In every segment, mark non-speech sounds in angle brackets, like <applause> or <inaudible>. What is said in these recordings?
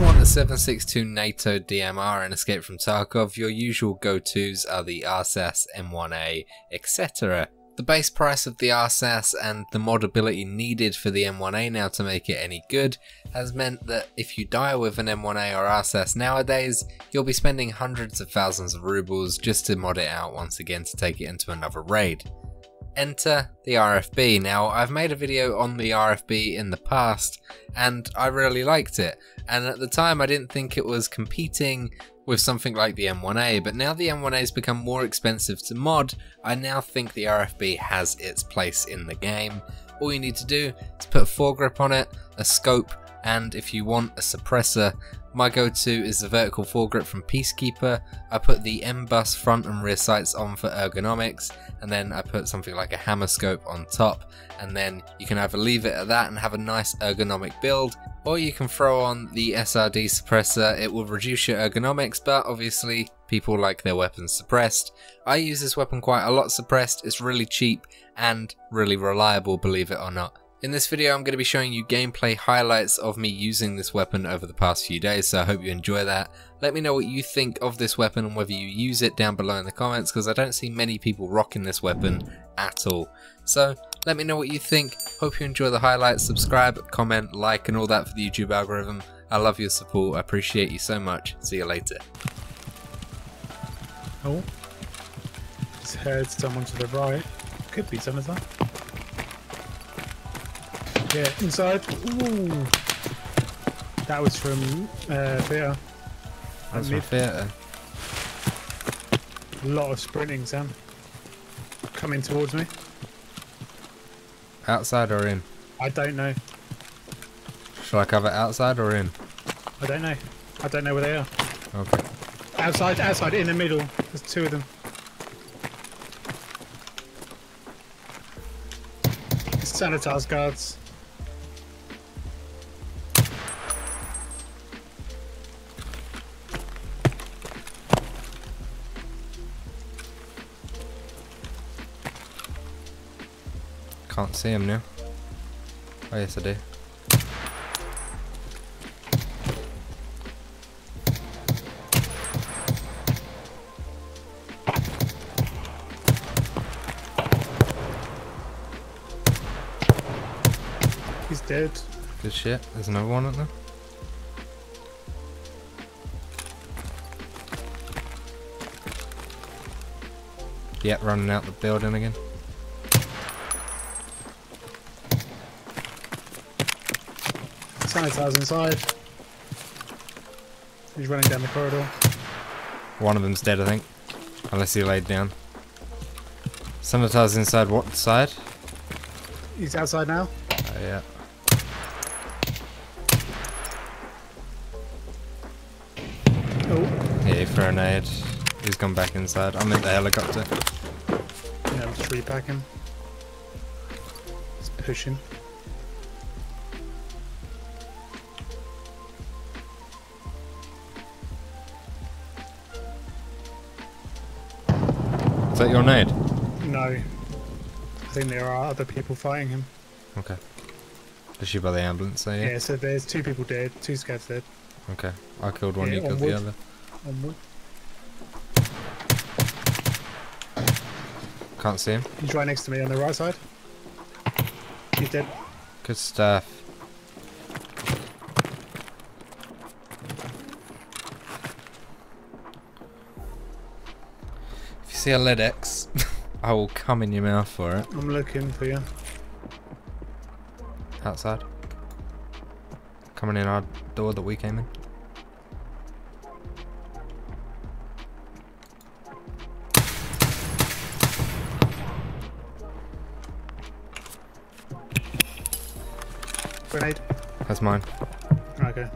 want a 7.62 NATO DMR and Escape from Tarkov, your usual go-tos are the RSASS, M1A, etc. The base price of the RSASS and the mod ability needed for the M1A now to make it any good has meant that if you die with an M1A or RSAS nowadays, you'll be spending hundreds of thousands of rubles just to mod it out once again to take it into another raid. Enter the RFB. Now, I've made a video on the RFB in the past and I really liked it. And at the time, I didn't think it was competing with something like the M1A, but now the M1A has become more expensive to mod, I now think the RFB has its place in the game. All you need to do is put a foregrip on it, a scope, and if you want a suppressor, my go-to is the vertical foregrip from Peacekeeper. I put the MBUS front and rear sights on for ergonomics, and then I put something like a HAMR scope on top, and then you can either leave it at that and have a nice ergonomic build, or you can throw on the SRD suppressor. It will reduce your ergonomics, but obviously people like their weapons suppressed. I use this weapon quite a lot suppressed, it's really cheap and really reliable, believe it or not. In this video I'm going to be showing you gameplay highlights of me using this weapon over the past few days, so I hope you enjoy that. Let me know what you think of this weapon and whether you use it down below in the comments, because I don't see many people rocking this weapon at all. So let me know what you think, hope you enjoy the highlights, subscribe, comment, like and all that for the YouTube algorithm. I love your support, I appreciate you so much, see you later. Oh. It's heard someone to the right. Could be Sanitar. Yeah, inside. Ooh. That was from uh, theatre. That's my theatre. A lot of sprinting, Sam. Coming towards me. Outside or in? I don't know. Shall I cover outside or in? I don't know. I don't know where they are. Okay. Outside, outside, in the middle. There's two of them. Sanitar's guards. I can't see him now. Oh yes I do. He's dead. Good shit. There's another one up there. Yep, running out the building again. Sanitar's inside. He's running down the corridor. One of them's dead, I think. Unless he laid down. Sanitar's inside what side? He's outside now. Oh, yeah. Oh, Yeah, he threw a nade. He's gone back inside. I'm in the helicopter. yeah, I'm just repacking. He's pushing. That your nade? No. I think there are other people fighting him. Okay. Is she by the ambulance, so Yeah, yeah? so there's two people dead, two scavs dead. Okay. I killed one, Yeah, you killed onward. the other. Onward. Can't see him. He's right next to me on the right side. He's dead. Good stuff. See a LEDX, I will come in your mouth for it. I'm looking for you. Outside. Coming in our door that we came in. Grenade. That's mine. Okay.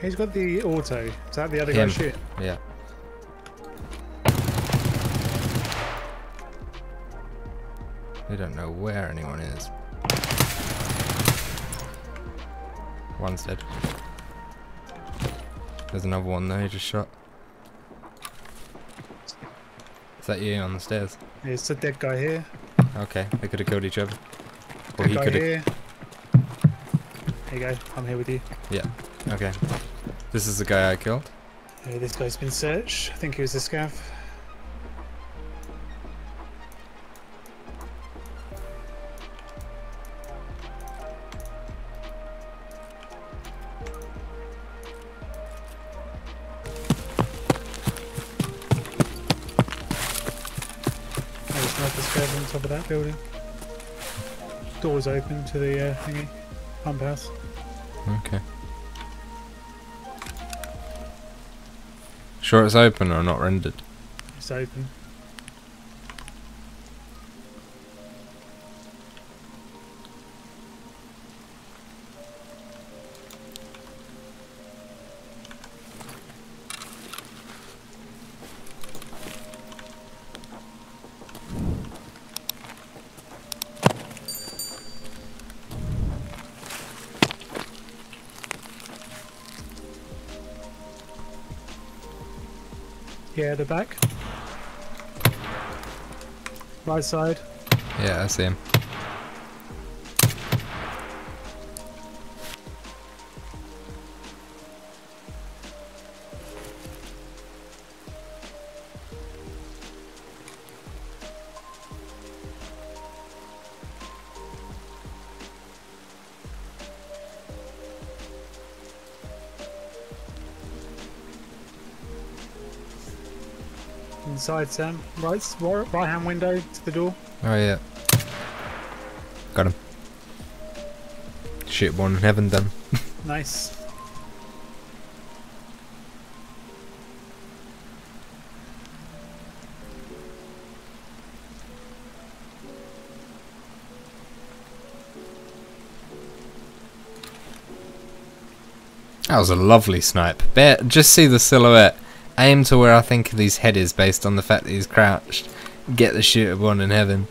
He's got the auto. Is that the other Him. guy shit? Yeah. We don't know where anyone is. One's dead. There's another one there, he just shot. Is that you on the stairs? It's a dead guy here. Okay, they could have killed each other. Or Dead he could have. here. You go. I'm here with you. Okay. This is the guy I killed. Uh, this guy's been searched. I think he was a scav. There's another scav on top of that building. Doors open to the uh, thingy. Pump house. Okay. Sure it's open or not rendered? It's open. Yeah, the back. Right side. Yeah, I see him. Inside, Sam. Right, right, hand window to the door. Oh yeah. Got him. Shit one in heaven done. <laughs> Nice. That was a lovely snipe. Bear, just see the silhouette. Aim to where I think his head is based on the fact that he's crouched. Get the shooter one in heaven.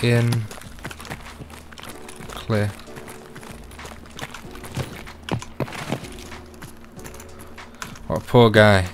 In. Clear. What a poor guy.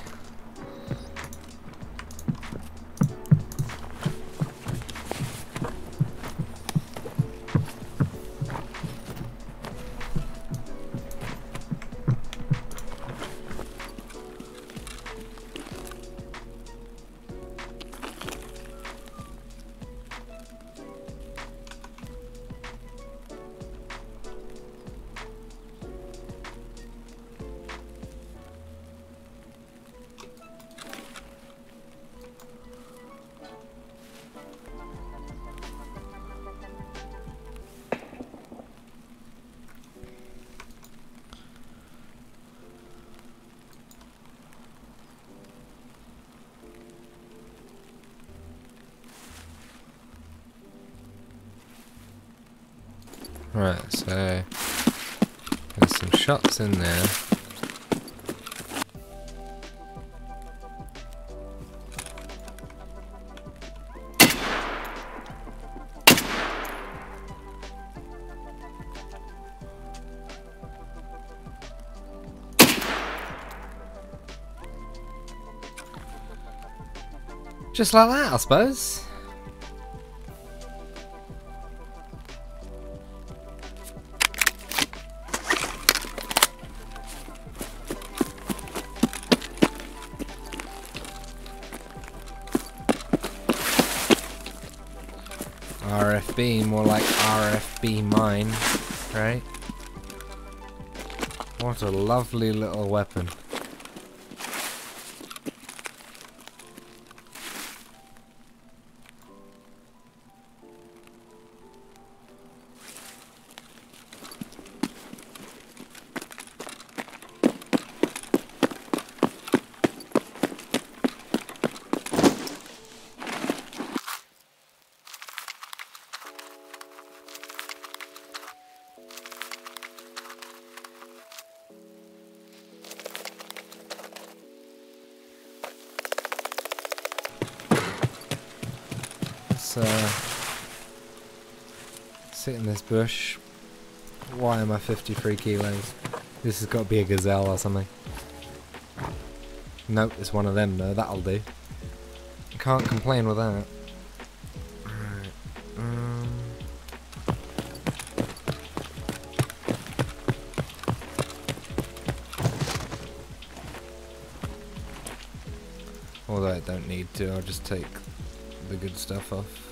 Right, so there's some shots in there. Just like that, I suppose. RFB, more like RFB mine, right? What a lovely little weapon. let's uh, sit in this bush. Why am I 53 kilos? This has got to be a Gzhel or something. Nope, it's one of them though, that'll do. Can't complain with that. Um. Although I don't need to, I'll just take the good stuff off.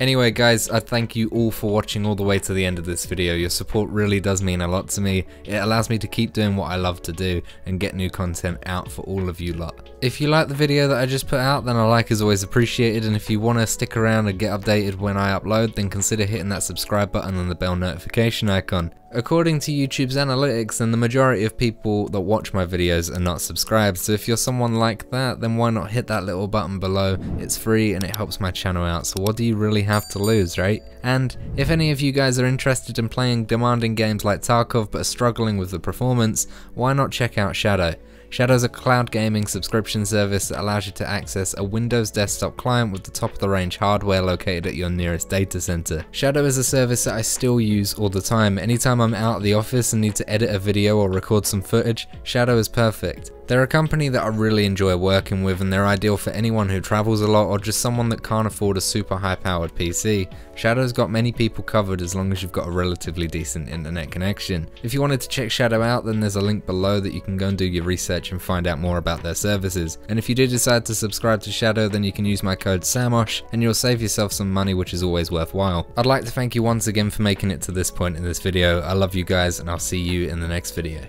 Anyway guys, I thank you all for watching all the way to the end of this video. Your support really does mean a lot to me. It allows me to keep doing what I love to do and get new content out for all of you lot. If you like the video that I just put out, then a like is always appreciated and if you want to stick around and get updated when I upload, then consider hitting that subscribe button and the bell notification icon. According to YouTube's analytics, then the majority of people that watch my videos are not subscribed, so if you're someone like that, then why not hit that little button below? It's free and it helps my channel out, so what do you really have to lose, right? And if any of you guys are interested in playing demanding games like Tarkov but are struggling with the performance, why not check out Shadow? Shadow's a cloud gaming subscription service that allows you to access a Windows desktop client with the top of the range hardware located at your nearest data center. Shadow is a service that I still use all the time. Anytime I'm out of the office and need to edit a video or record some footage, Shadow is perfect. They're a company that I really enjoy working with and they're ideal for anyone who travels a lot or just someone that can't afford a super high powered PC. Shadow's got many people covered as long as you've got a relatively decent internet connection. If you wanted to check Shadow out then there's a link below that you can go and do your and find out more about their services. And if you do decide to subscribe to Shadow then you can use my code SAMOSH and you'll save yourself some money which is always worthwhile. I'd like to thank you once again for making it to this point in this video. I love you guys and I'll see you in the next video.